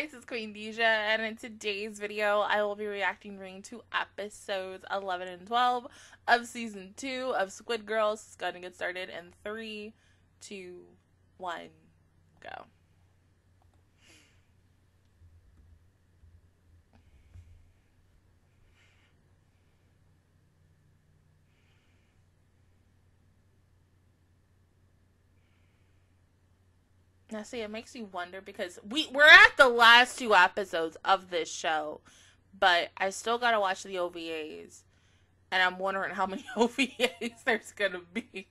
guys, it's Queendija, and in today's video, I will be reacting to episodes 11 and 12 of season 2 of Squid Girls. It's to get started in 3, 2, 1, go. Now, see, it makes you wonder because we we're at the last two episodes of this show, but I still gotta watch the OVAs, and I'm wondering how many OVAs there's gonna be.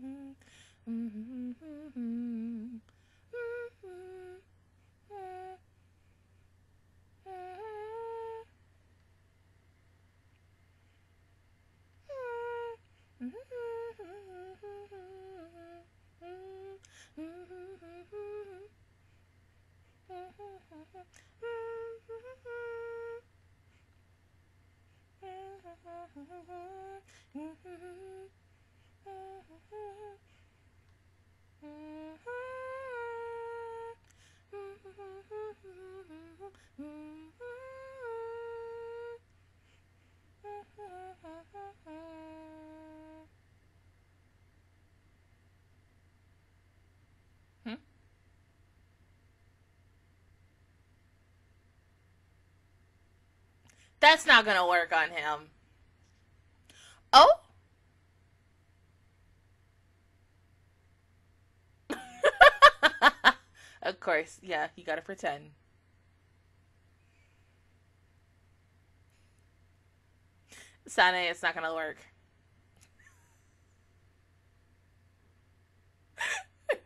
Mm-hmm. That's not gonna work on him. Oh? of course, yeah, you gotta pretend. Sane, it's not gonna work.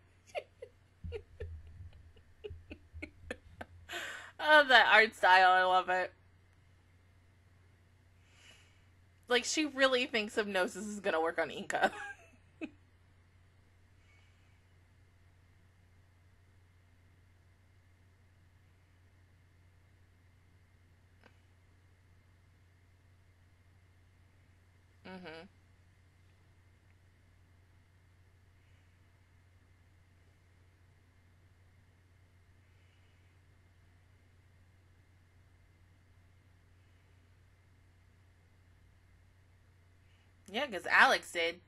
oh, that art style, I love it. Like she really thinks hypnosis is gonna work on Ika. mhm. Yeah, because Alex did.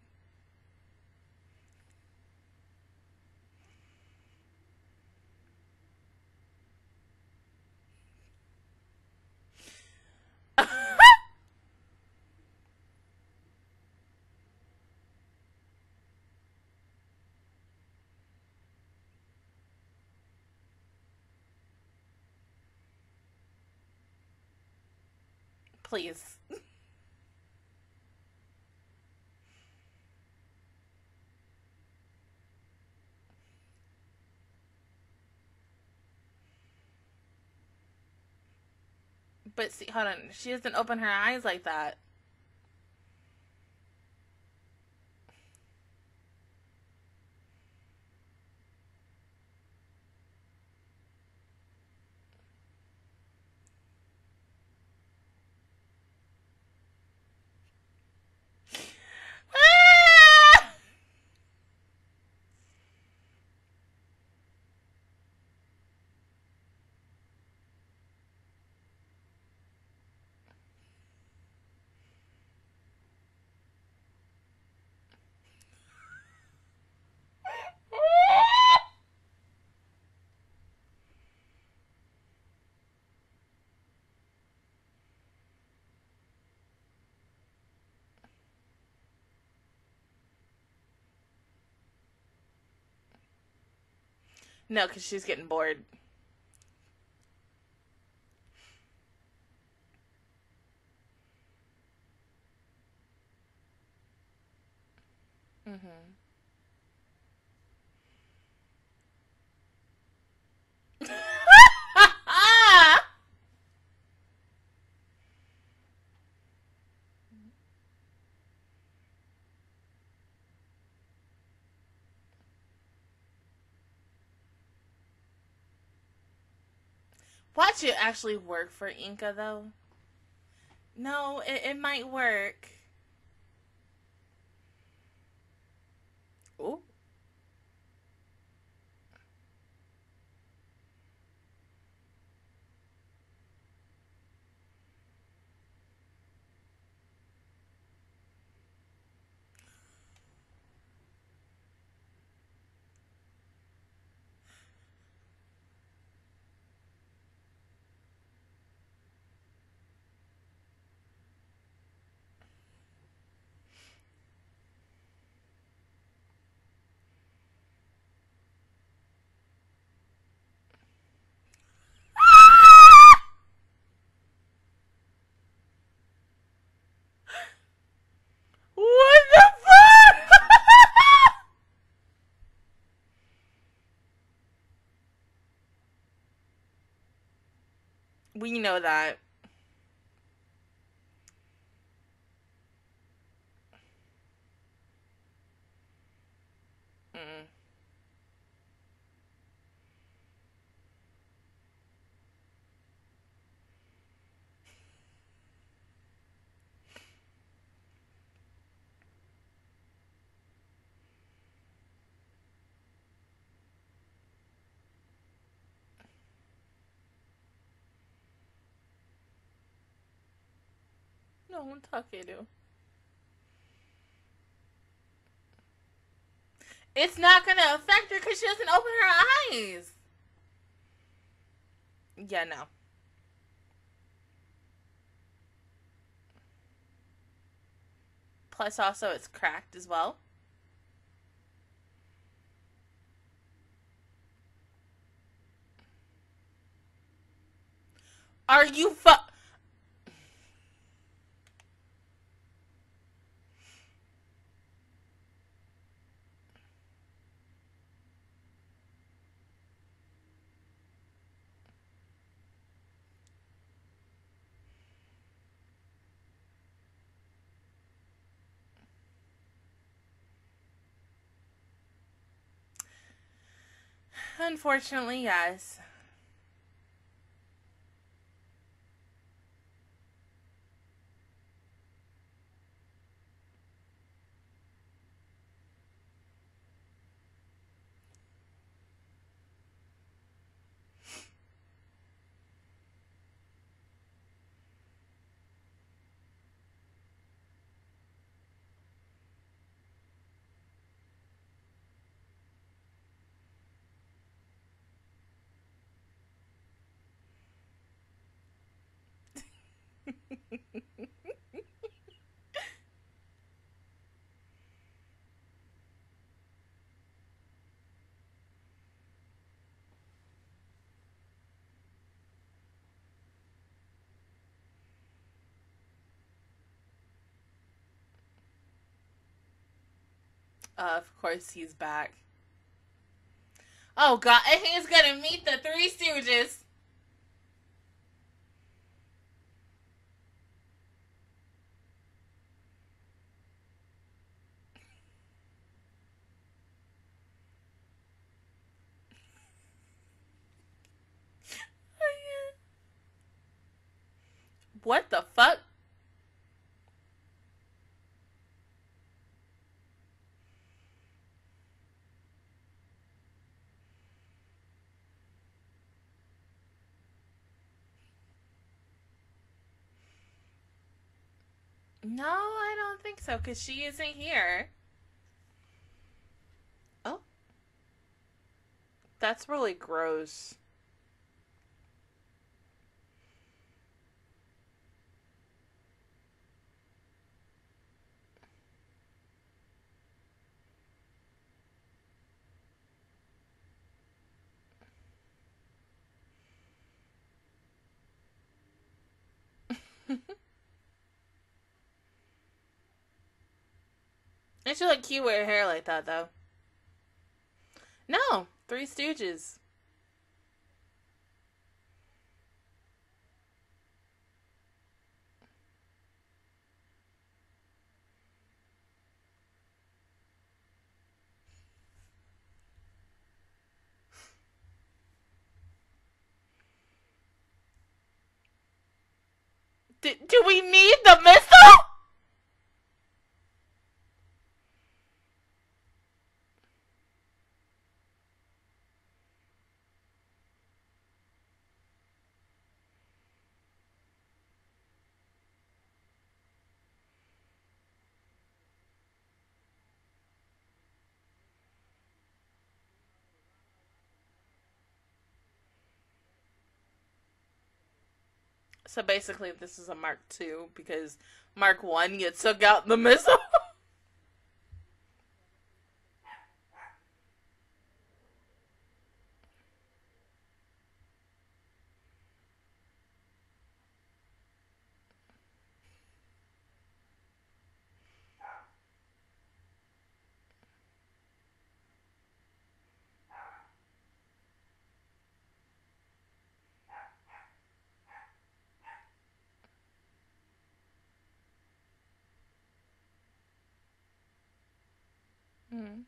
Please. But see, hold on. She doesn't open her eyes like that. No, because she's getting bored. Mm-hmm. Watch it actually work for Ika though. No, it, it might work. Oh. What the fuck? We know that. Mm. No, I'm talking to. It's not gonna affect her because she doesn't open her eyes. Yeah, no. Plus, also, it's cracked as well. Are you fu- Unfortunately, yes. Of course, he's back. Oh God, and he's gonna meet the Three Stooges. What the fuck? No, I don't think so, because she isn't here. Oh. That's really gross. And she look cute with her hair like that, though. No, Three Stooges. D- do we need the missile? So basically, this is a Mark II because Mark One gets took out the missile. Hmm.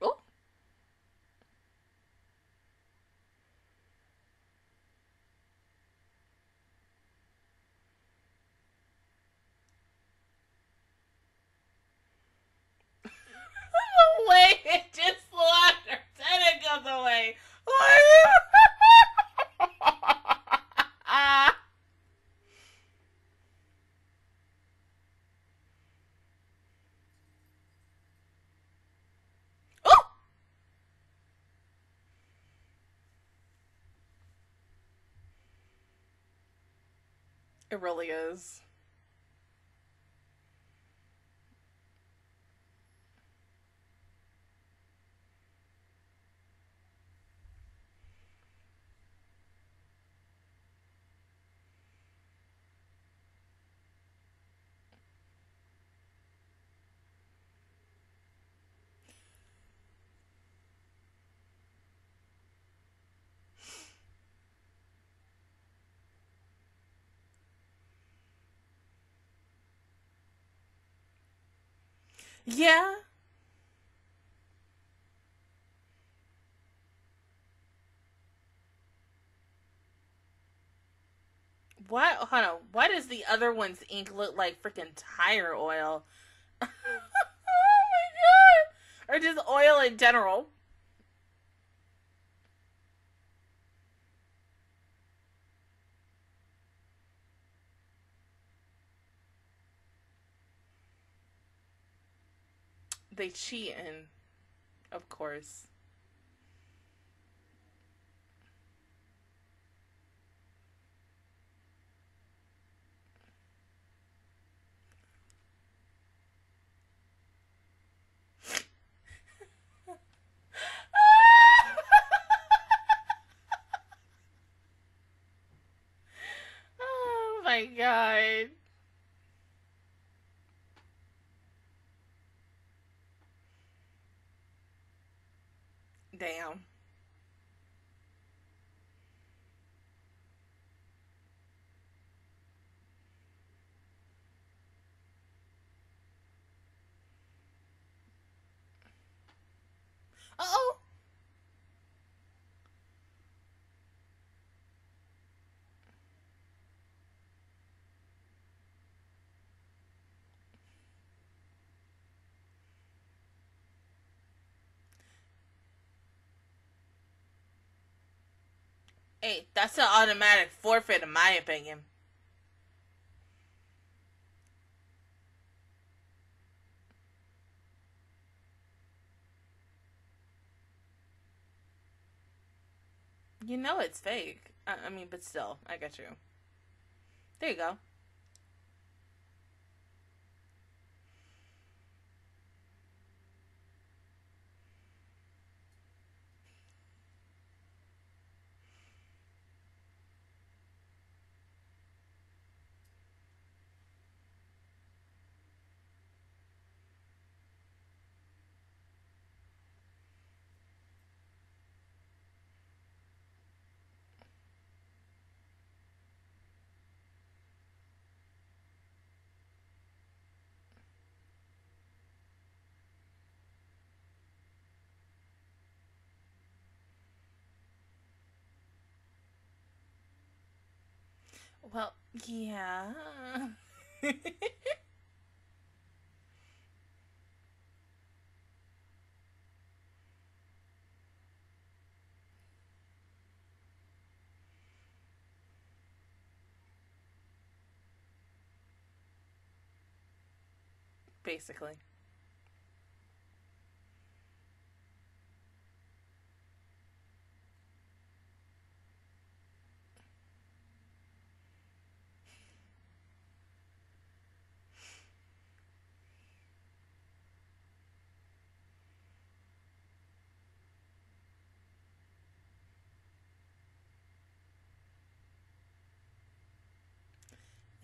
oh. the way it just slapped her tentacles away. oh! It really is. Yeah. What? Hold on. Why does the other one's ink look like freaking tire oil? oh my god! Or just oil in general. They cheating, of course. oh my god. Damn. Uh-oh. Hey, that's an automatic forfeit in my opinion. You know it's fake. I, I mean, but still, I get you. There you go. Well, yeah. Basically.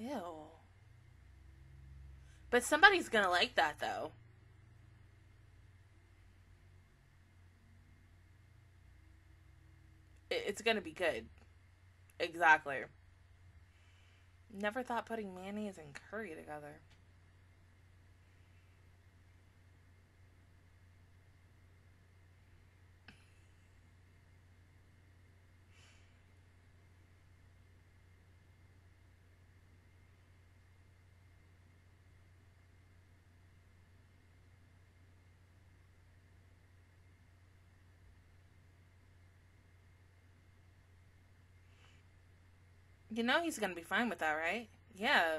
Ew. But somebody's gonna like that though. It's gonna be good. Exactly. Never thought putting mayonnaise and curry together. You know he's gonna be fine with that, right? Yeah.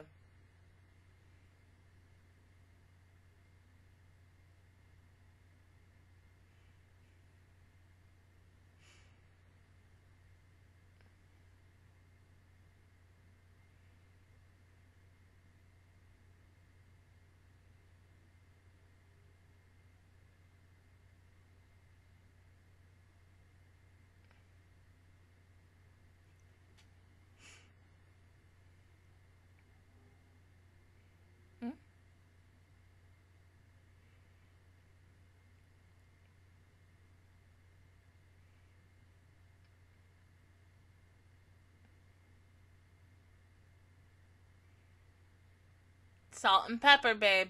Salt and pepper, babe.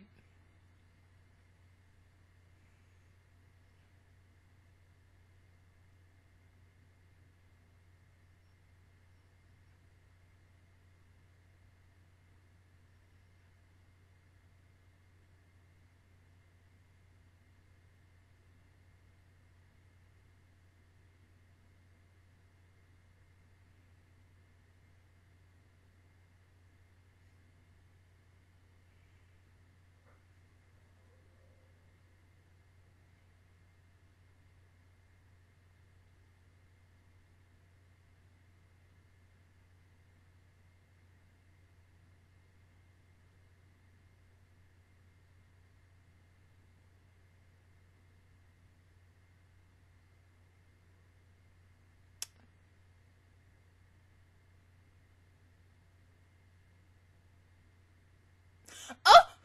Oh!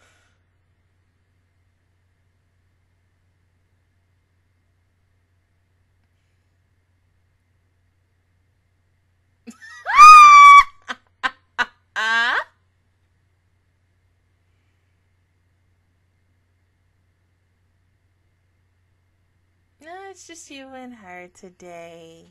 no, it's just you and her today.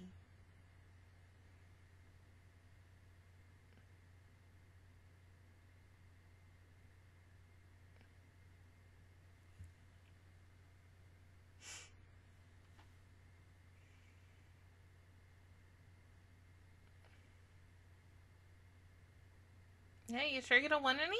Yeah, you sure you don't want any?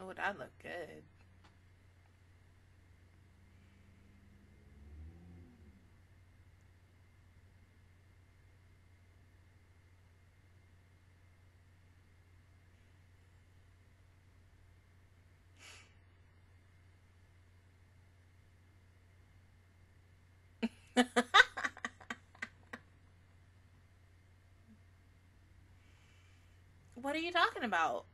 Oh, that look good. what are you talking about?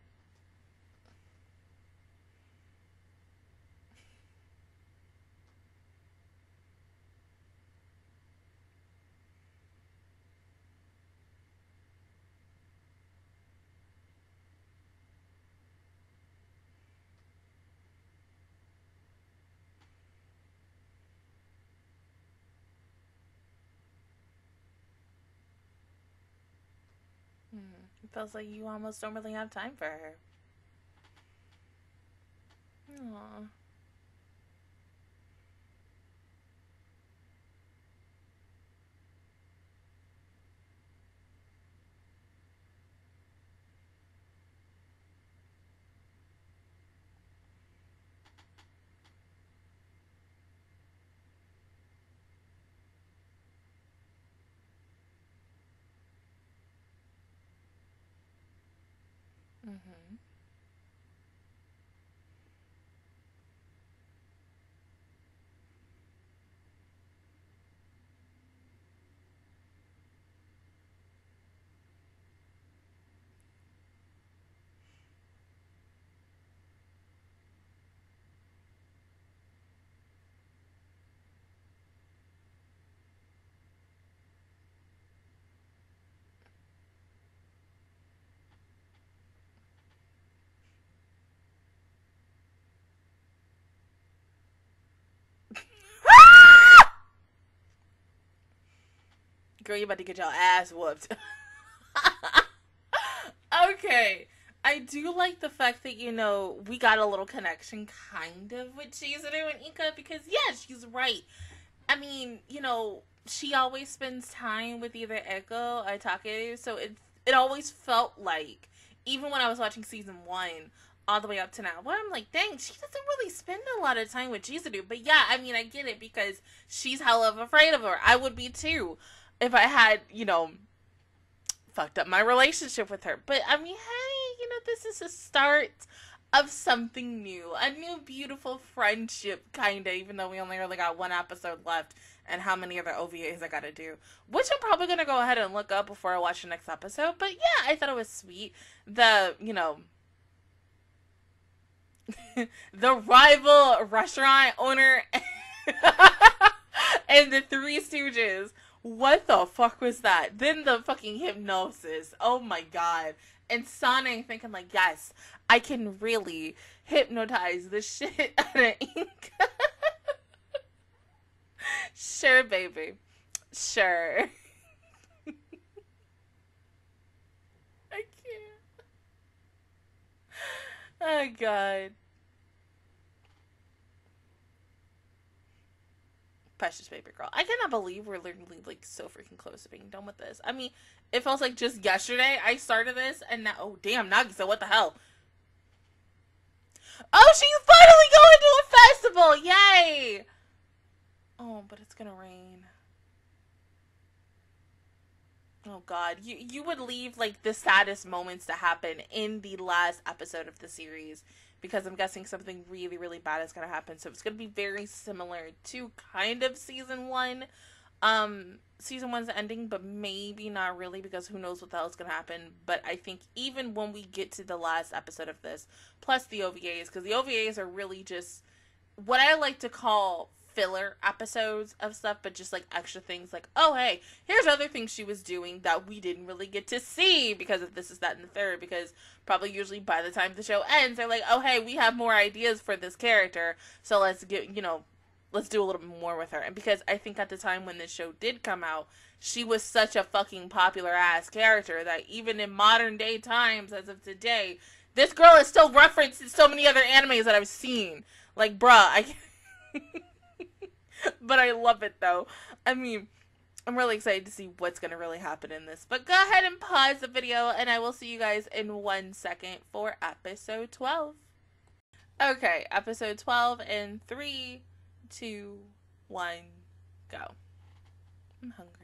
Feels like you almost don't really have time for her. Aww. Mm-hmm. Girl, you about to get your ass whooped. okay. I do like the fact that, you know, we got a little connection kind of with Chizuru and Ika because, yeah, she's right. I mean, you know, she always spends time with either Eiko or Take, so it, it always felt like, even when I was watching season one, all the way up to now. Well, I'm like, dang, she doesn't really spend a lot of time with Chizuru. But yeah, I mean, I get it because she's hella afraid of her. I would be too if I had, you know, fucked up my relationship with her. But I mean, hey, you know, this is a start of something new, a new beautiful friendship, kinda. Even though we only really got one episode left, and how many other OVAs I gotta do, which I'm probably gonna go ahead and look up before I watch the next episode. But yeah, I thought it was sweet. The you know. the rival restaurant owner and the Three Stooges what the fuck was that? Then the fucking hypnosis. Oh my god. And Sonic thinking like, yes, I can really hypnotize the shit out of ink. sure, baby. Sure. I can't. Oh god. Precious Baby Girl. I cannot believe we're literally like so freaking close to being done with this. I mean, it feels like just yesterday I started this and now oh damn Nagisa, what the hell? Oh, she's finally going to a festival! Yay! Oh, but it's gonna rain. Oh god, you you would leave like the saddest moments to happen in the last episode of the series because I'm guessing something really, really bad is going to happen. So it's going to be very similar to kind of season one. Um, season one's ending, but maybe not really because who knows what the hell is going to happen. But I think even when we get to the last episode of this, plus the OVAs, because the OVAs are really just what I like to call filler episodes of stuff, but just like extra things like, oh, hey, here's other things she was doing that we didn't really get to see because of this, is that, and the third. Because probably usually by the time the show ends, they're like, oh, hey, we have more ideas for this character, so let's get, you know, let's do a little bit more with her. And because I think at the time when this show did come out, she was such a fucking popular ass character that even in modern day times, as of today, this girl is still referenced in so many other animes that I've seen. Like, bruh, I. but I love it though. I mean, I'm really excited to see what's going to really happen in this. But go ahead and pause the video, and I will see you guys in one second for episode 12. Okay, episode 12 in three, two, one, go. I'm hungry.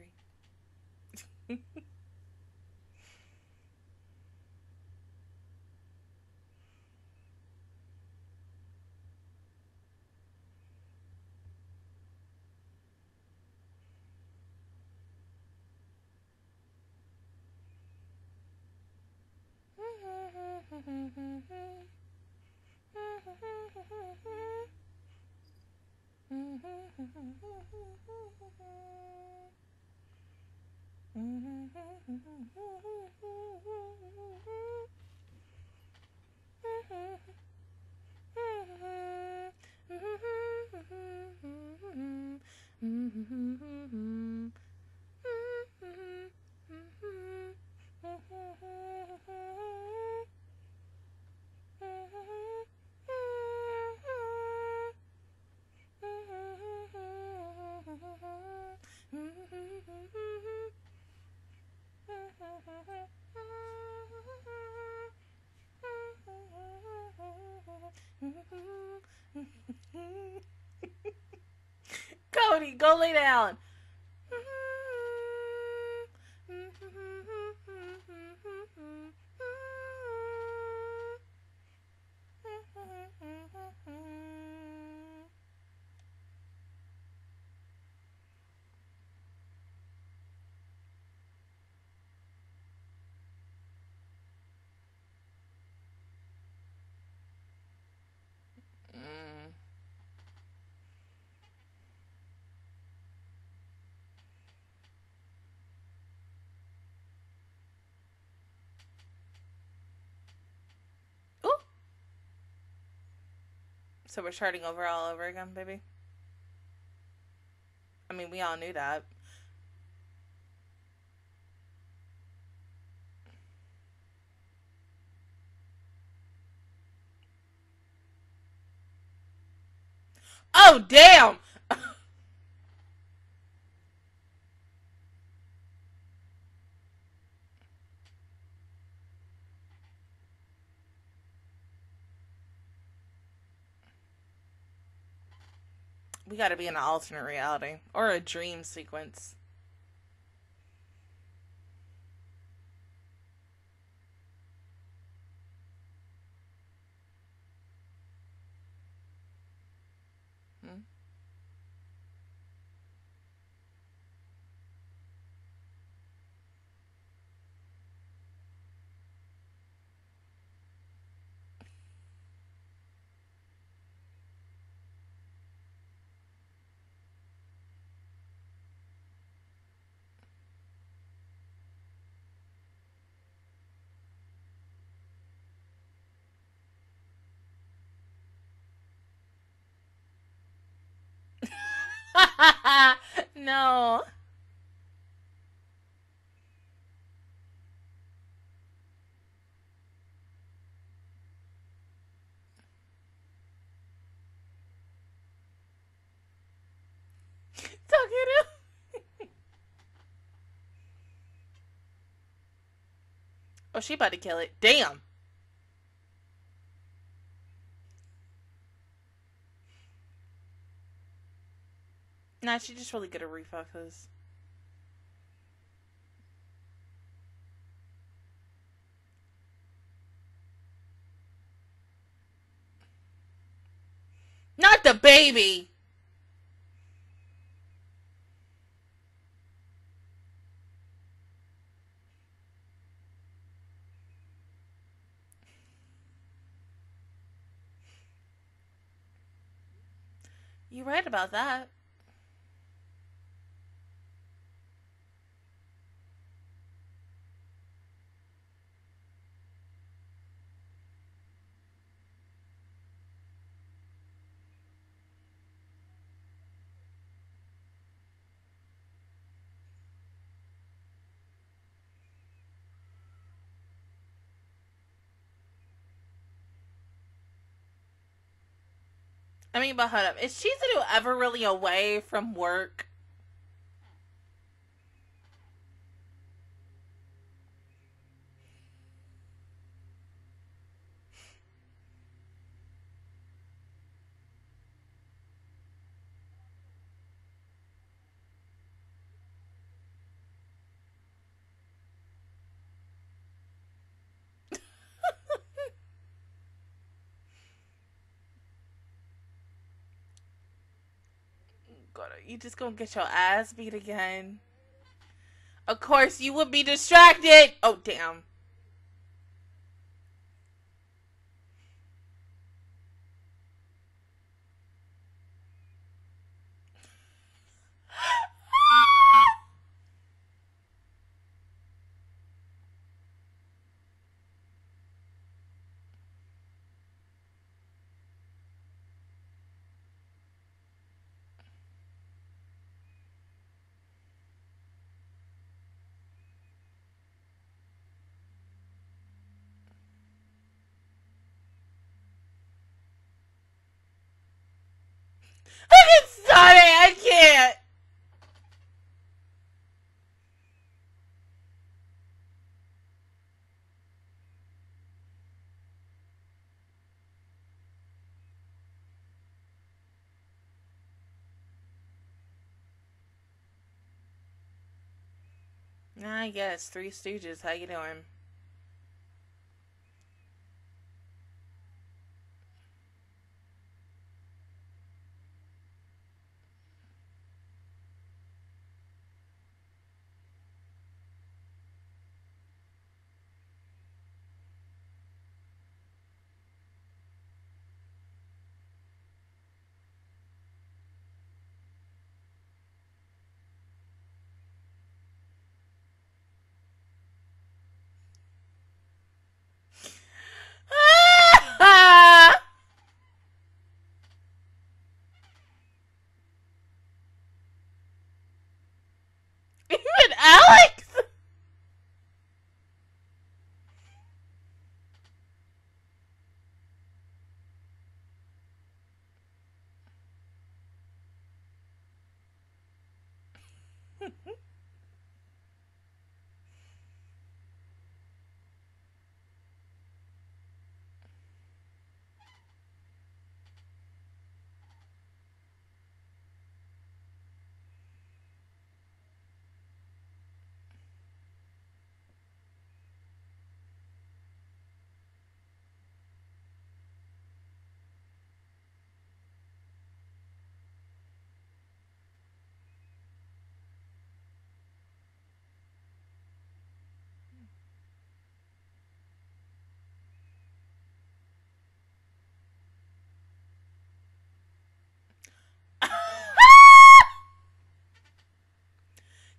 Mm-hmm. Cody, go lay down. Mm. Ooh. So we're starting over all over again, baby. I mean, we all knew that. Oh, damn! We gotta be in an alternate reality or a dream sequence. No. Oh, she about to kill it. Damn. Nah, she's just really good at refocus. Not the baby. You're right about that. I mean, but hold up. Is Chizuru ever really away from work? Gonna, you just gonna get your ass beat again. Of course, you would be distracted. Oh, damn. I guess Three Stooges. How you doing? Even Alex.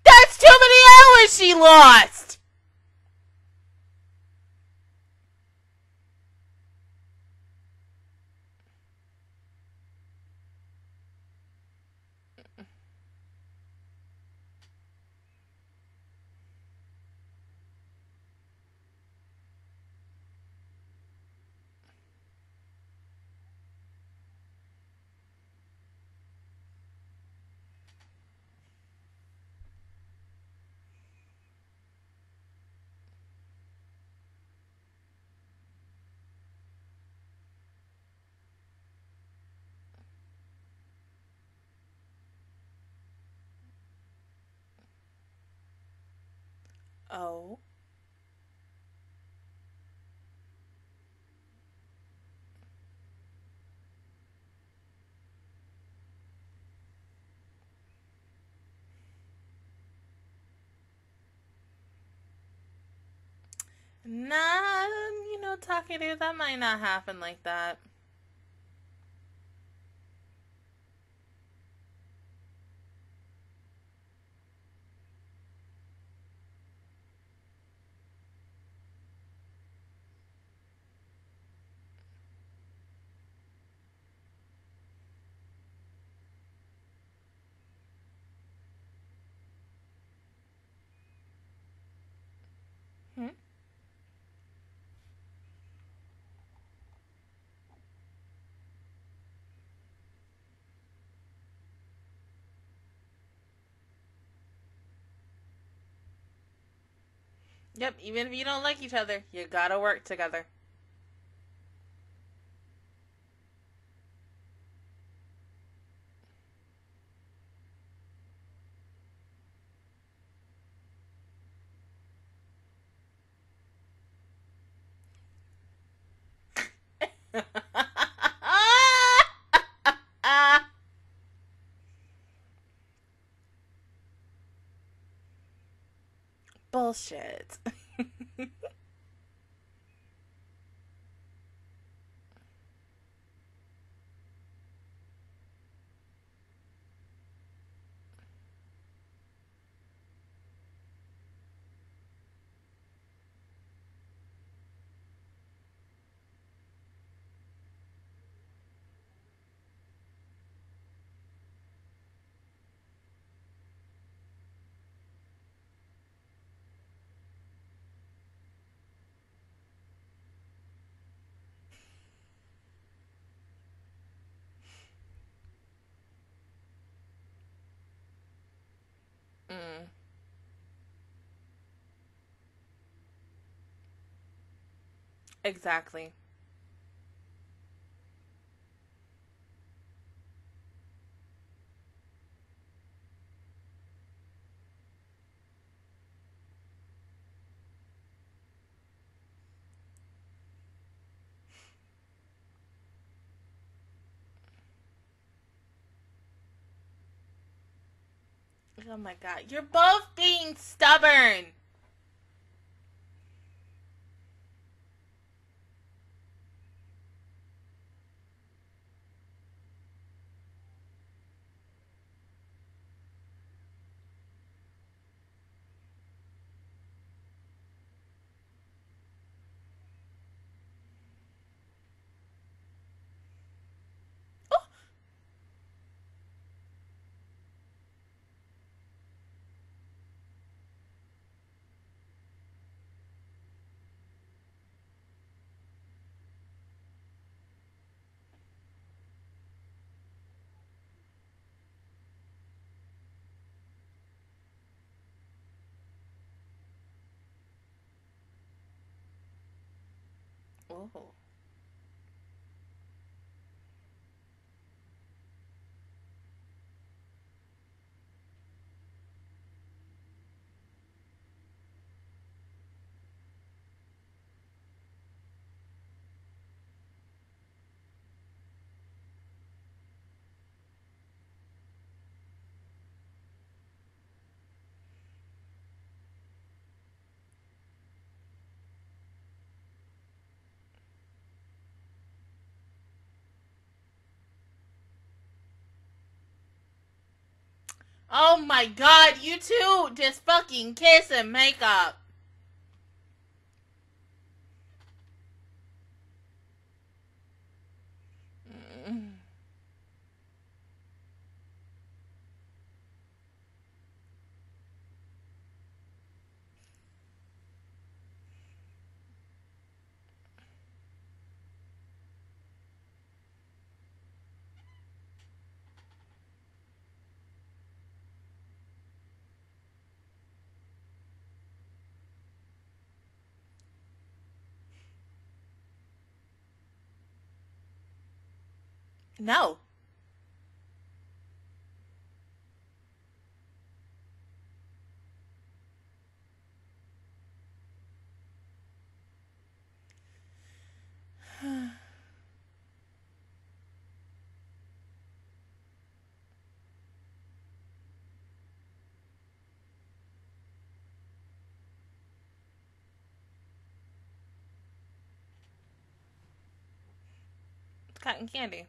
That's too many she Oh. Nah, you know, talking to you, that might not happen like that. Yep, even if you don't like each other, you gotta work together. Bullshit. Exactly. Oh my god. You're both being stubborn. Oh. Oh my god, you two just fucking kiss and make up. Mm. No. Cotton candy.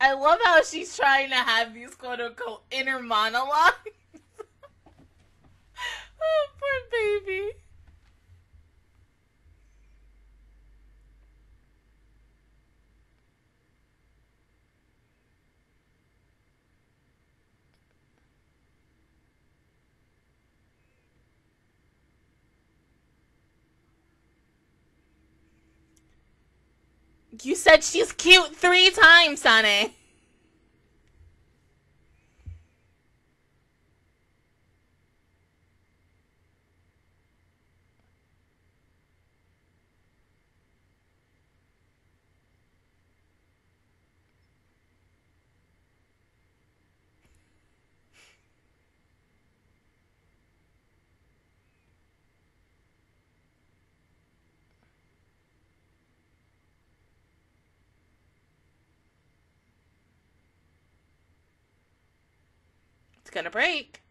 I love how she's trying to have these quote unquote inner monologues. oh, poor baby. You said she's cute three times, Sonny. Gonna break.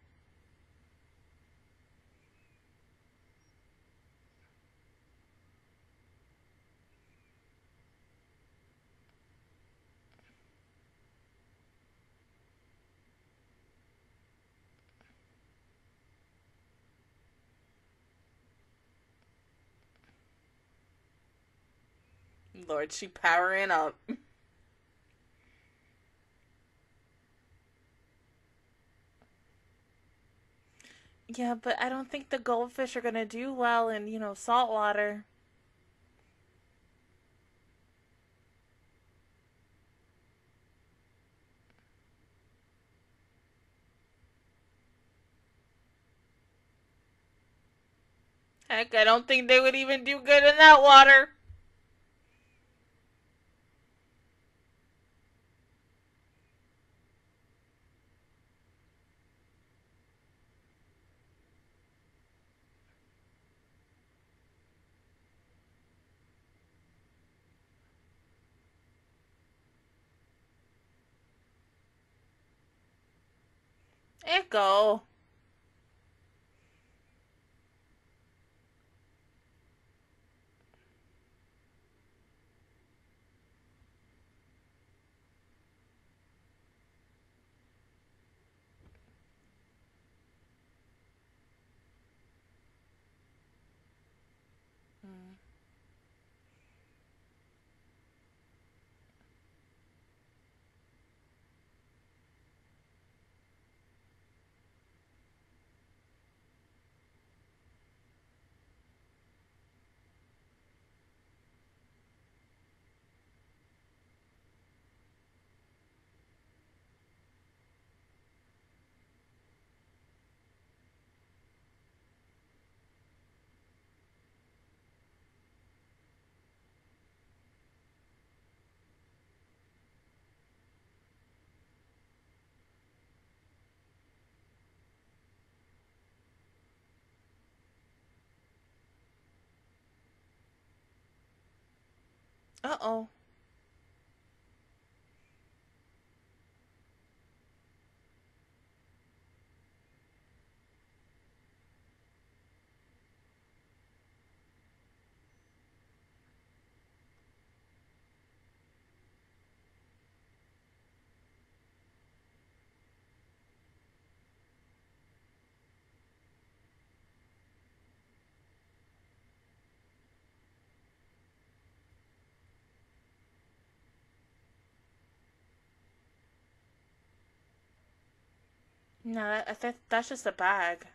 Lord, she powering up. Yeah, but I don't think the goldfish are gonna do well in, you know, salt water. Heck, I don't think they would even do good in that water. Echo. Mm. Uh-oh. No, that, I think that's just a bag.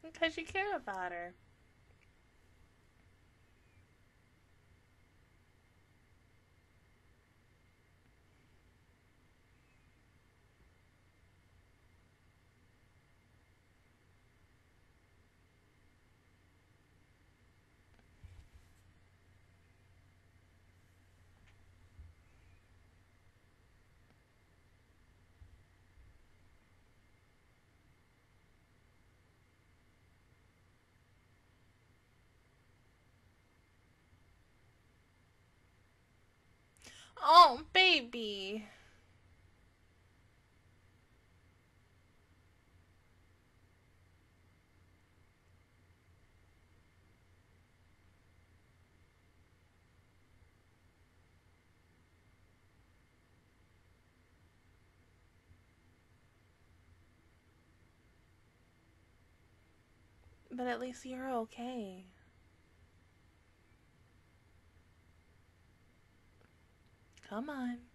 Because you care about her. Oh, baby. But at least you're okay. Come on.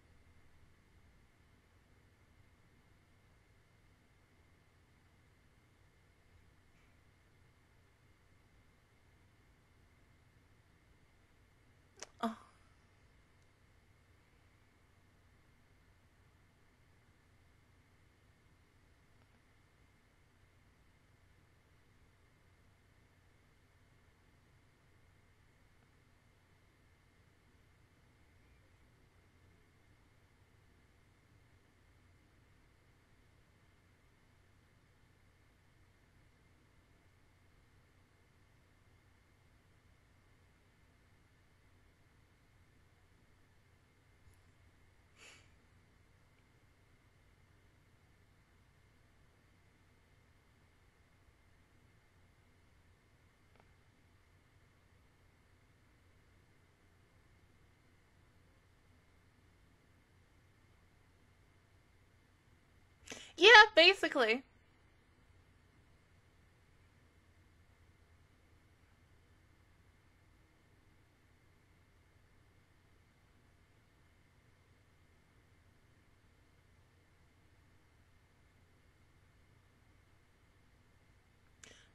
Yeah, basically.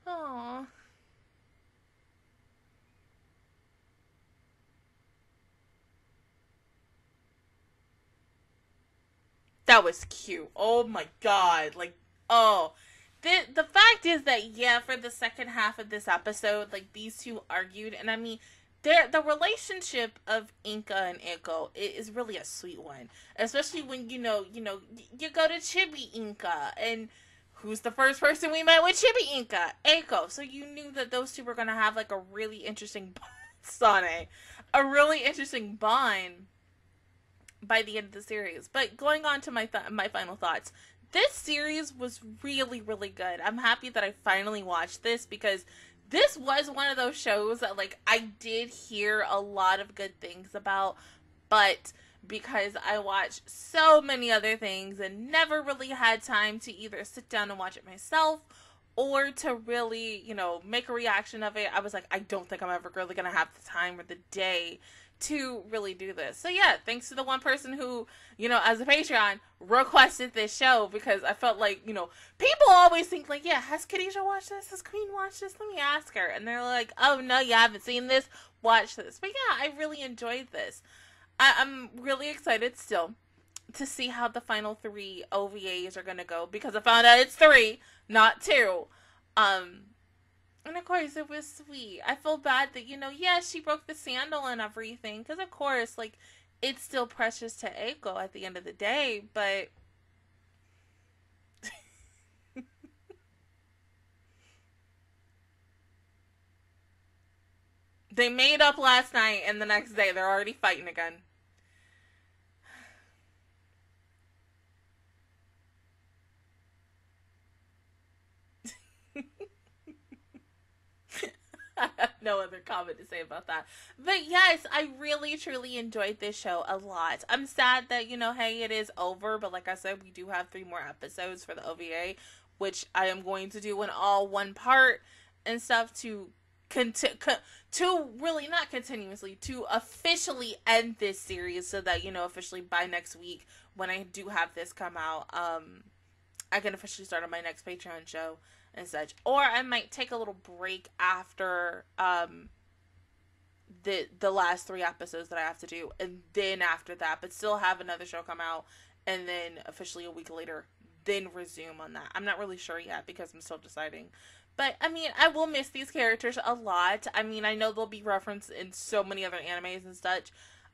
Aww. That was cute. Oh my god. Like, oh. The, the fact is that, yeah, for the second half of this episode, like, these two argued. And I mean, their the relationship of Ika and Eiko is really a sweet one, especially when you know you know you go to Chibi Ika and who's the first person we met with Chibi Ika Eiko, so you knew that those two were gonna have like a really interesting Sane, a really interesting bond by the end of the series. But going on to my th- my final thoughts, this series was really really good. I'm happy that I finally watched this because this was one of those shows that like I did hear a lot of good things about, but because I watched so many other things and never really had time to either sit down and watch it myself or to really, you know, make a reaction of it, I was like, I don't think I'm ever really gonna have the time or the day to really do this. So yeah, thanks to the one person who, you know, as a Patreon requested this show because I felt like, you know, people always think like, yeah, has Khadijah watched this? Has Queen watched this? Let me ask her. And they're like, oh no, you haven't seen this. Watch this. But yeah, I really enjoyed this. I- I'm really excited still to see how the final three OVAs are gonna go because I found out it's three, not two. Um, and of course, it was sweet. I feel bad that, you know, yeah, she broke the sandal and everything. Because, of course, like, it's still precious to Eiko at the end of the day. But. they made up last night, and the next day they're already fighting again. I have no other comment to say about that. But yes, I really truly enjoyed this show a lot. I'm sad that, you know, hey, it is over, but like I said, we do have three more episodes for the OVA, which I am going to do in all one part and stuff to conti- co- to really not continuously to officially end this series so that you know officially by next week when I do have this come out um I can officially start on my next Patreon show and such. Or I might take a little break after um the the last three episodes that I have to do and then after that, but still have another show come out and then officially a week later then resume on that. I'm not really sure yet because I'm still deciding. But I mean, I will miss these characters a lot. I mean, I know they'll be referenced in so many other animes and such.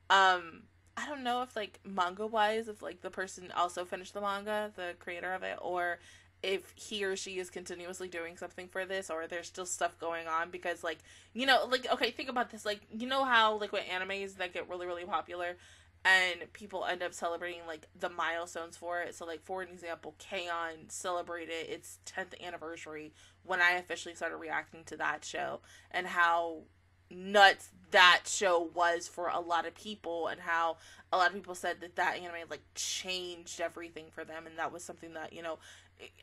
Um I don't know if like manga wise if like the person also finished the manga, the creator of it, or if he or she is continuously doing something for this or there's still stuff going on because like you know like okay think about this like you know how like with animes that get really really popular and people end up celebrating like the milestones for it so like for an example K-On! celebrated its 10th anniversary when i officially started reacting to that show and how nuts that show was for a lot of people and how a lot of people said that that anime like changed everything for them and that was something that you know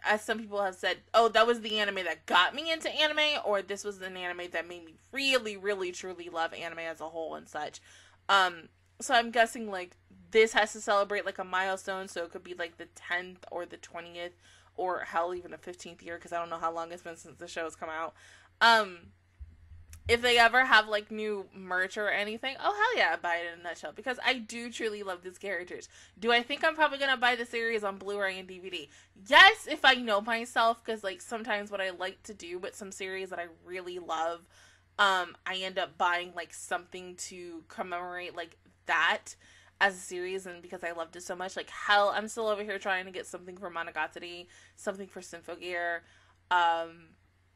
as some people have said, oh, that was the anime that got me into anime, or this was an anime that made me really, really, truly love anime as a whole and such. Um, so I'm guessing like this has to celebrate like a milestone, so it could be like the 10th or the 20th, or hell, even the 15th year, because I don't know how long it's been since the show has come out. Um, if they ever have like new merch or anything, oh hell yeah, I buy it in a nutshell because I do truly love these characters. Do I think I'm probably gonna buy the series on Blu-ray and DVD? Yes, if I know myself, because like sometimes what I like to do with some series that I really love, um, I end up buying like something to commemorate like that as a series and because I loved it so much. Like hell, I'm still over here trying to get something for Monogatari, something for Symphogear, um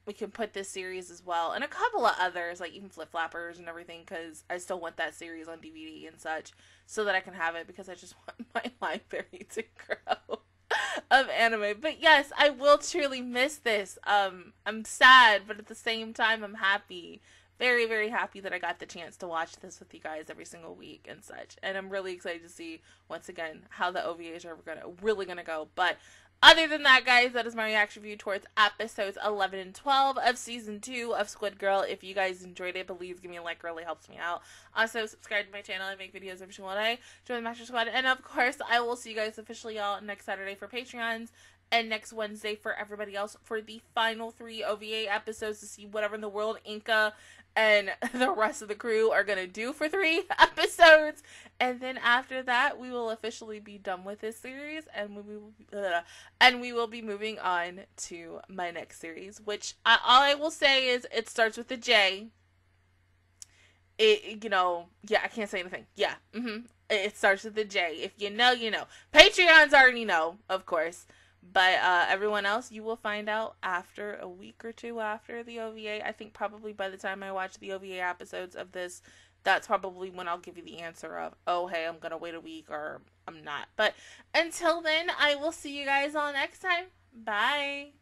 we can put this series as well and a couple of others like even flip flappers and everything because i still want that series on dvd and such so that i can have it because i just want my library to grow of anime. But yes i will truly miss this. Um i'm sad but at the same time i'm happy very very happy that i got the chance to watch this with you guys every single week and such and i'm really excited to see once again how the ovas are gonna really gonna go. But other than that, guys, that is my reaction view towards episodes 11 and 12 of season 2 of Squid Girl. If you guys enjoyed it, please give me a like, really helps me out. Also, subscribe to my channel. I make videos every single day. Join the Master Squad. And of course, I will see you guys officially all next Saturday for Patreons. and next Wednesday for everybody else for the final three OVA episodes to see whatever in the world Ika and the rest of the crew are gonna do for three episodes, and then after that, we will officially be done with this series, and we will, uh, and we will be moving on to my next series, which I, all I will say is it starts with a J. It, you know, yeah, I can't say anything. Yeah, mm-hmm. It starts with a J. If you know, you know. Patreons already know, of course. But uh, everyone else, you will find out after a week or two after the OVA. I think probably by the time I watch the OVA episodes of this, that's probably when I'll give you the answer of, oh, hey, I'm going to wait a week or I'm not. But until then, I will see you guys all next time. Bye.